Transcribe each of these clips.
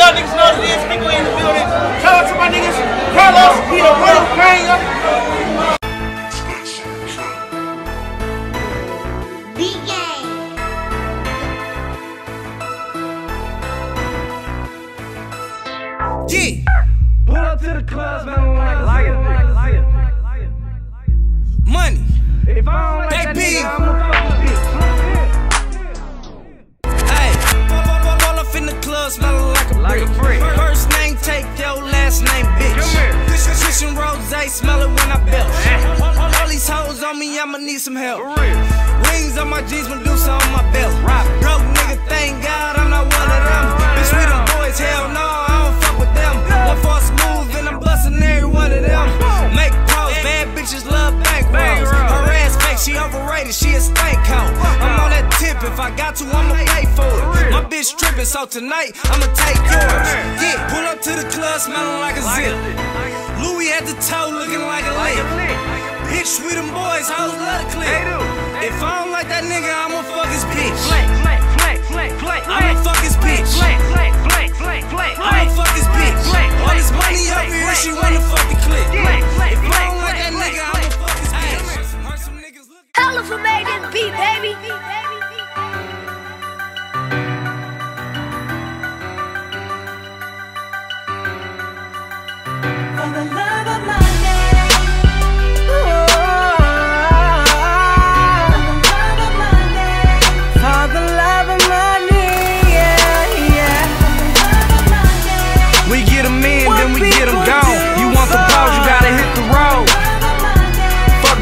y'all niggas know Big in the building. Shout out to my niggas, Carlos, the real Pull up to the clubs, man. Like liar, liar, liar, liar. Money. If I don't like brick. brick. First name, take your last name, bitch. Switching rose, smell it when I belch. All these hoes on me, I'ma need some help. Wings on my jeans, Medusa on my belt. Broke nigga, thank God I'm not one of them. Bitch, we them boys, hell no, I don't fuck with them. One for smooth and I'm busting every one of them. Make pros, bad bitches love bank rolls. Her ass fake, she overrated, she a stank hoe. I'm on that tip, if I got to, I'ma pay for it. My bitch tripping, so tonight I'ma take yours. Yeah, pull up to the club smelling like a zip. Louis at the toe looking like a lip. Bitch, we them boys, hoes love the clip. If I don't like that nigga, I'ma fuck his bitch. I'ma fuck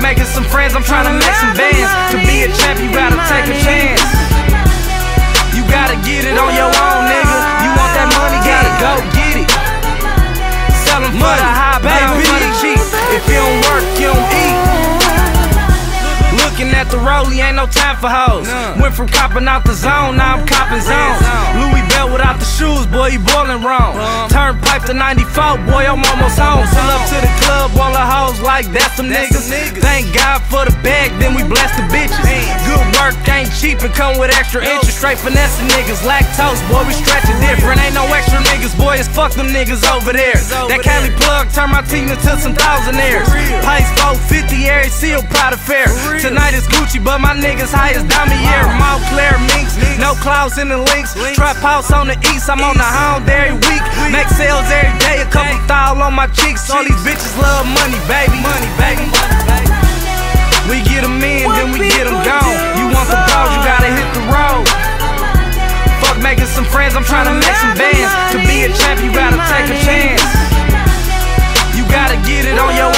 making some friends, I'm trying to make some bands. To be a champ, you gotta take a chance. You gotta get it on your own, nigga. You want that money, gotta go get it. Sell 'em for the high, At the rollie, ain't no time for hoes. Went from copping out the zone, now I'm copping zones. Louis Bell without the shoes, boy, you boiling wrong. Turnpike to 94, boy, I'm almost home. Pull up to the club, all the hoes like that's some niggas. Thank God for the bag, then we bless the bitches. Good work ain't cheap and come with extra interest. Straight finessing niggas, lactose, boy, we stretching different. Ain't no extra niggas, boy, it's fuck them niggas over there. That Cali plug turn my team into some thousandaires pints, 450, Eric Seal, proud of fair. Tonight is Gucci, but my niggas high as Damier. Mount Claire Minks, no clouds in the links. Trap house on the east, I'm on the hound every week. Make sales every day, a couple thou on my cheeks. All these bitches love money, baby. Money, baby. We get them in, then we get them gone. You want the balls, you gotta hit the road. Fuck making some friends, I'm trying to make some bands. To be a champ, you gotta take a chance. You gotta get it on your